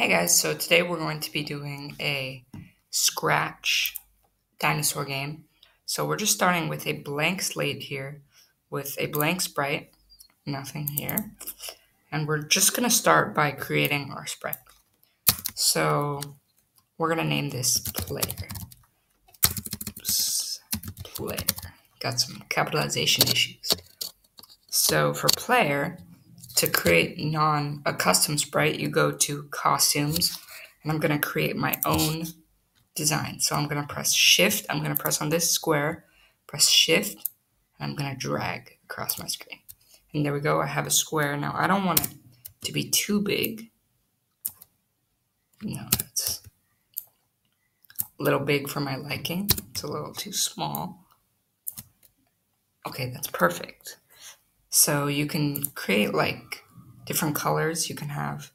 Hey guys, so today we're going to be doing a scratch dinosaur game. So we're just starting with a blank slate here with a blank sprite, nothing here. And we're just going to start by creating our sprite. So we're going to name this player. Player. Got some capitalization issues. So for player, to create non a custom sprite, you go to costumes, and I'm gonna create my own design. So I'm gonna press shift, I'm gonna press on this square, press shift, and I'm gonna drag across my screen. And there we go, I have a square. Now I don't want it to be too big. No, it's a little big for my liking. It's a little too small. Okay, that's perfect. So you can create like different colors. You can have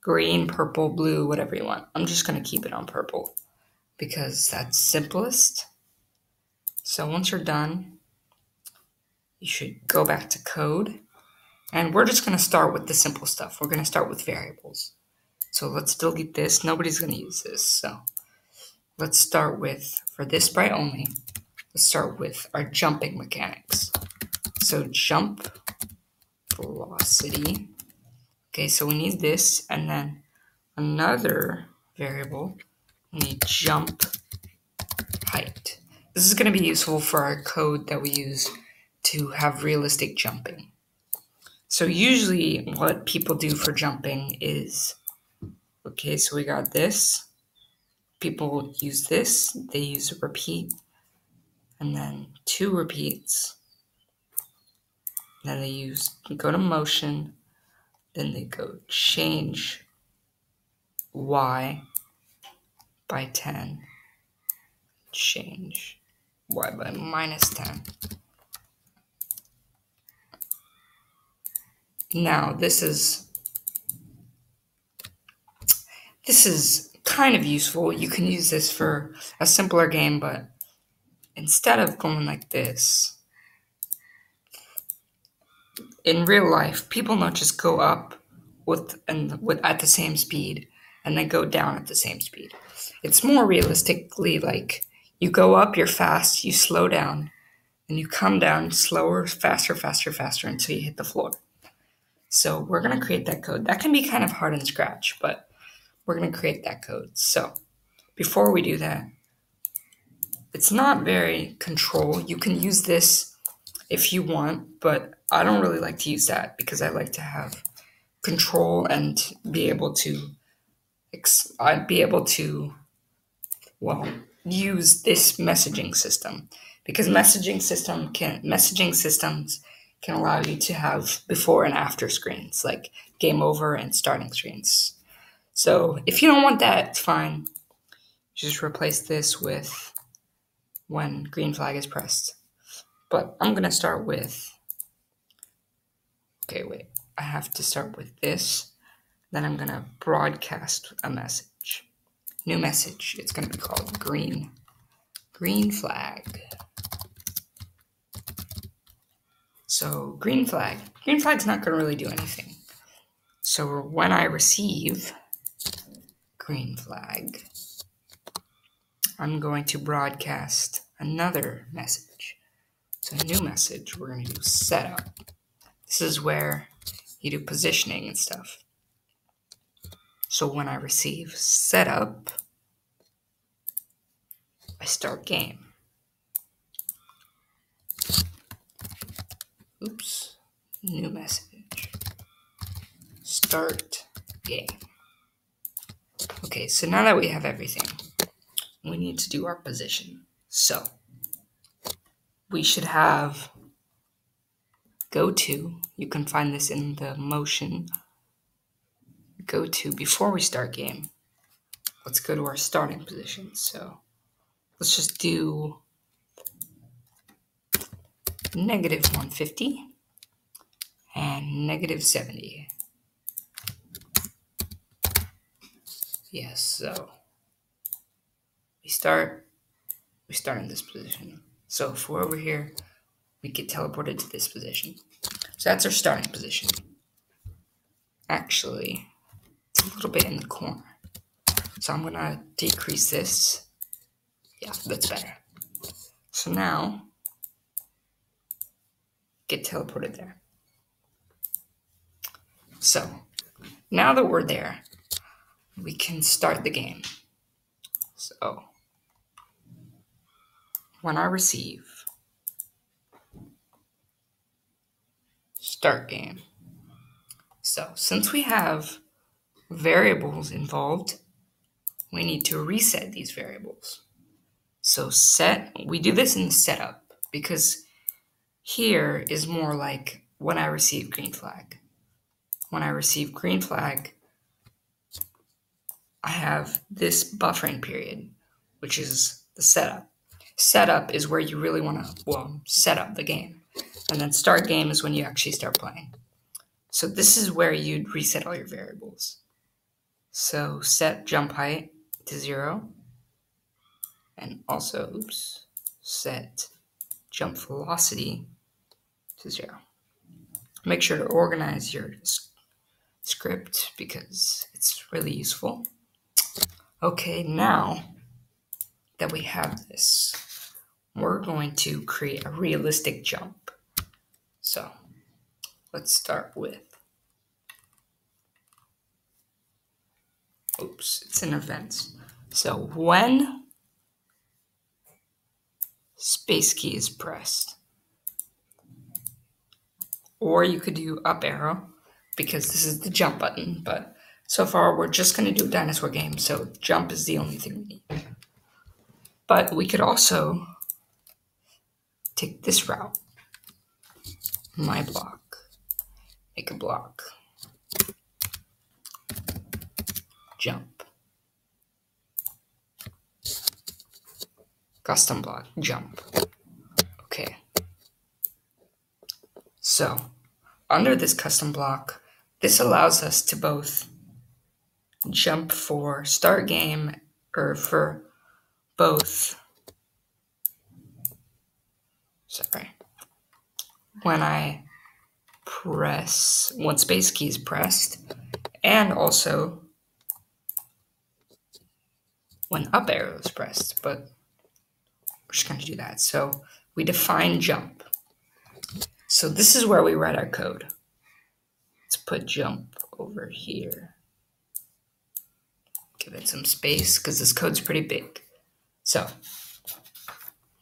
green, purple, blue, whatever you want. I'm just going to keep it on purple because that's simplest. So once you're done, you should go back to code. And we're just going to start with the simple stuff. We're going to start with variables. So let's delete this. Nobody's going to use this. So let's start with, for this sprite only, let's start with our jumping mechanics. So jump velocity. Okay, so we need this and then another variable. We need jump height. This is going to be useful for our code that we use to have realistic jumping. So usually what people do for jumping is, okay, so we got this. People use this. They use a repeat and then two repeats then they use go to motion, then they go change y by 10, change y by minus 10. Now this is this is kind of useful. You can use this for a simpler game, but instead of going like this, in real life, people don't just go up with and with at the same speed and then go down at the same speed. It's more realistically like you go up, you're fast, you slow down, and you come down slower, faster, faster, faster until you hit the floor. So we're gonna create that code. That can be kind of hard in Scratch, but we're gonna create that code. So before we do that, it's not very control. You can use this if you want, but I don't really like to use that because I like to have control and be able to I'd be able to well use this messaging system because messaging system can messaging systems can allow you to have before and after screens like game over and starting screens. So if you don't want that, it's fine. Just replace this with when green flag is pressed. But I'm going to start with, okay, wait, I have to start with this. Then I'm going to broadcast a message. New message. It's going to be called green, green flag. So green flag. Green flag's not going to really do anything. So when I receive green flag, I'm going to broadcast another message. So new message, we're going to do setup. This is where you do positioning and stuff. So when I receive setup, I start game. Oops, new message. Start game. Okay, so now that we have everything, we need to do our position. So we should have go to. You can find this in the motion. Go to before we start game. Let's go to our starting position. So let's just do negative 150 and negative 70. Yes, so we start we start in this position. So if we're over here, we get teleported to this position. So that's our starting position. Actually, it's a little bit in the corner. So I'm gonna decrease this. Yeah, that's better. So now, get teleported there. So, now that we're there, we can start the game. So, when I receive start game. So, since we have variables involved, we need to reset these variables. So set, we do this in the setup because here is more like when I receive green flag. When I receive green flag, I have this buffering period, which is the setup. Setup is where you really want to, well, set up the game. And then start game is when you actually start playing. So this is where you'd reset all your variables. So set jump height to zero and also, oops, set jump velocity to zero. Make sure to organize your script because it's really useful. Okay, now that we have this, Mm. we're going to create a realistic jump. So let's start with, oops, it's in events. So when space key is pressed, or you could do up arrow because this is the jump button, but so far we're just going to do dinosaur game, so jump is the only thing we need. But we could also take this route, my block, make a block, jump. Custom block, jump. Okay. So, under this custom block, this allows us to both jump for start game or for both. Sorry. When I press, when space key is pressed, and also when up arrow is pressed, but we're just going to do that. So we define jump. So this is where we write our code. Let's put jump over here. Give it some space because this code's pretty big. So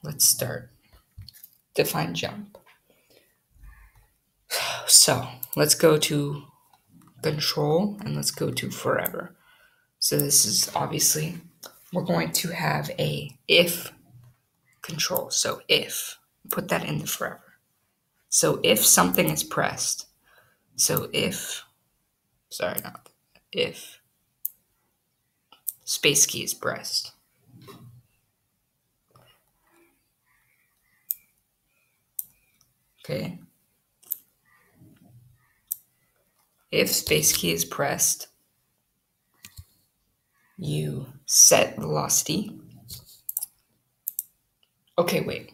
let's start. Define jump. So let's go to control and let's go to forever. So this is obviously, we're going to have a if control. So if, put that in the forever. So if something is pressed, so if, sorry, not if space key is pressed. Okay. If space key is pressed, you set velocity Okay, wait.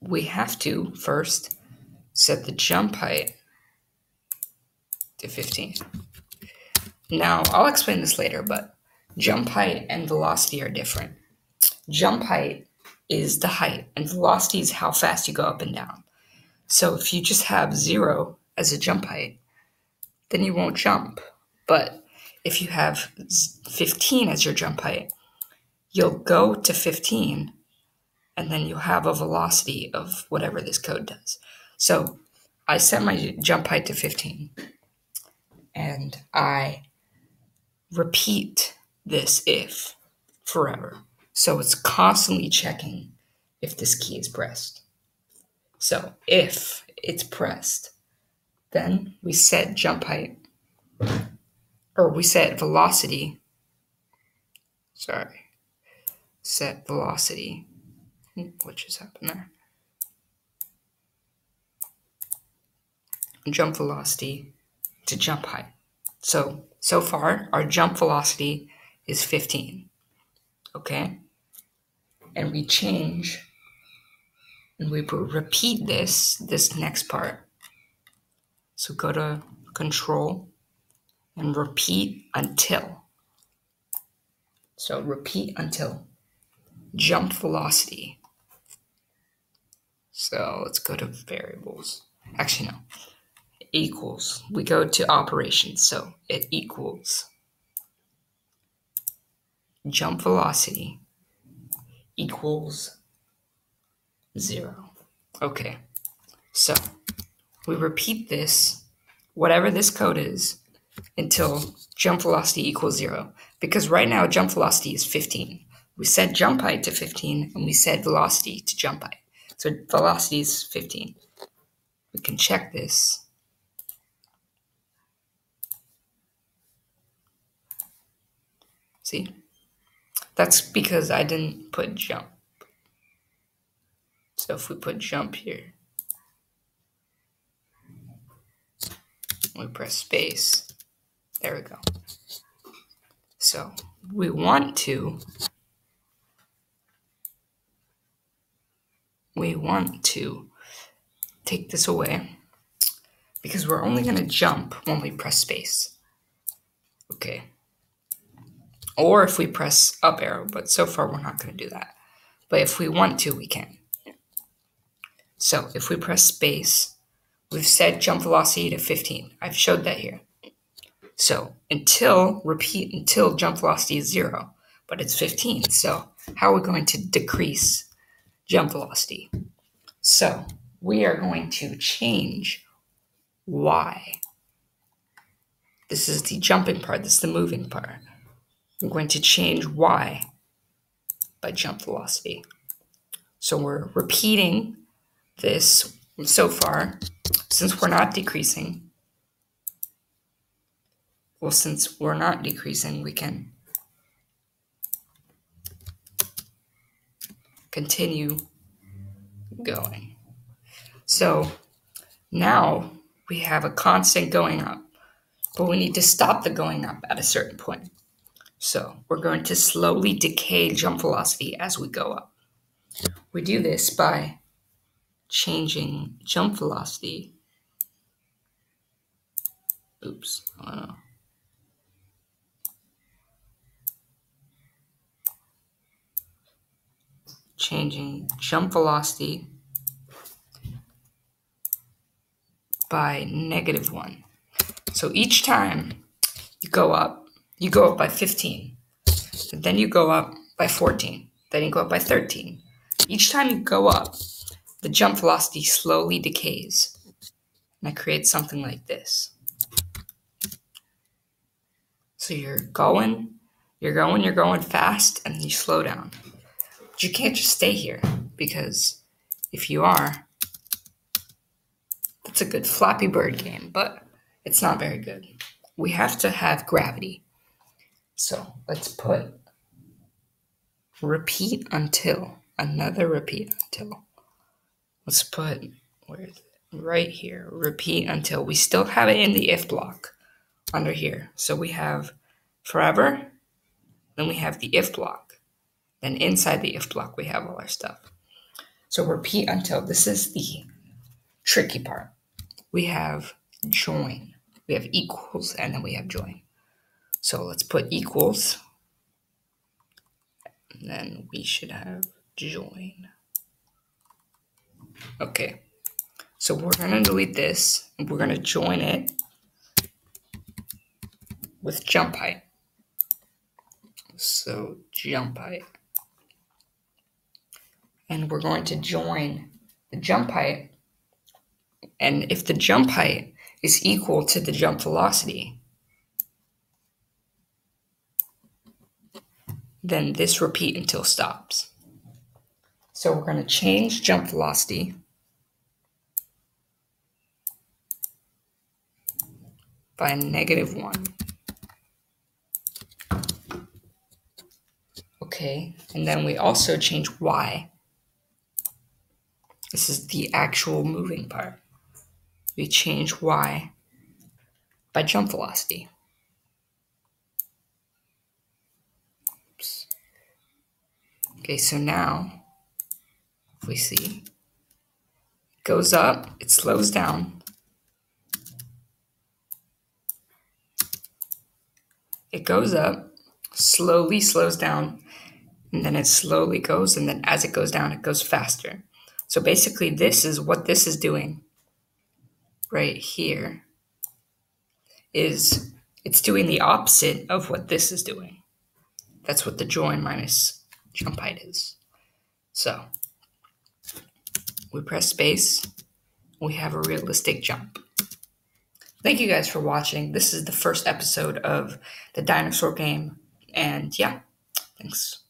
We have to first set the jump height to 15. Now, I'll explain this later, but jump height and velocity are different. Jump height is the height, and velocity is how fast you go up and down. So if you just have zero as a jump height, then you won't jump. But if you have 15 as your jump height, you'll go to 15 and then you'll have a velocity of whatever this code does. So I set my jump height to 15 and I repeat this if forever. So it's constantly checking if this key is pressed. So if it's pressed, then we set jump height or we set velocity. Sorry set velocity. What just happened there? Jump velocity to jump height. So, so far, our jump velocity is 15. Okay? And we change, and we repeat this, this next part. So go to control, and repeat until. So repeat until jump velocity. So let's go to variables. Actually, no. Equals. We go to operations. So it equals jump velocity equals zero. Okay. So we repeat this, whatever this code is, until jump velocity equals zero. Because right now jump velocity is 15. We set jump height to 15 and we set velocity to jump height. So velocity is 15. We can check this. See? That's because I didn't put jump. So if we put jump here, we press space, there we go. So we want to, we want to take this away because we're only going to jump when we press space. Okay. Or if we press up arrow, but so far we're not going to do that. But if we want to, we can. So if we press space, we've set jump velocity to 15. I've showed that here. So until, repeat until jump velocity is zero, but it's 15. So how are we going to decrease jump velocity? So we are going to change y. This is the jumping part, this is the moving part. I'm going to change y by jump velocity. So we're repeating this so far, since we're not decreasing, well, since we're not decreasing, we can continue going. So now we have a constant going up, but we need to stop the going up at a certain point. So we're going to slowly decay jump velocity as we go up. We do this by changing jump velocity. Oops, I don't know. Changing jump velocity by negative one. So each time you go up, you go up by 15. Then you go up by 14. Then you go up by 13. Each time you go up, the jump velocity slowly decays. And I create something like this. So you're going, you're going, you're going fast, and you slow down. But you can't just stay here because if you are, that's a good Flappy Bird game, but it's not very good. We have to have gravity. So let's put repeat until, another repeat until. Let's put where is it? Right here. Repeat until we still have it in the if block under here. So we have forever, then we have the if block. Then inside the if block we have all our stuff. So repeat until this is the tricky part. We have join. We have equals and then we have join. So let's put equals. And then we should have join. Okay, so we're gonna delete this and we're gonna join it with jump height. So jump height. And we're going to join the jump height. And if the jump height is equal to the jump velocity, then this repeat until stops. So we're going to change jump velocity by negative 1. Okay, and then we also change y. This is the actual moving part. We change y by jump velocity. Okay, so now we see. It goes up, it slows down. it goes up, slowly slows down, and then it slowly goes, and then as it goes down, it goes faster. So basically, this is what this is doing right here is it's doing the opposite of what this is doing. That's what the join minus jump height is. So we press space, we have a realistic jump. Thank you guys for watching. This is the first episode of the dinosaur game. And yeah, thanks.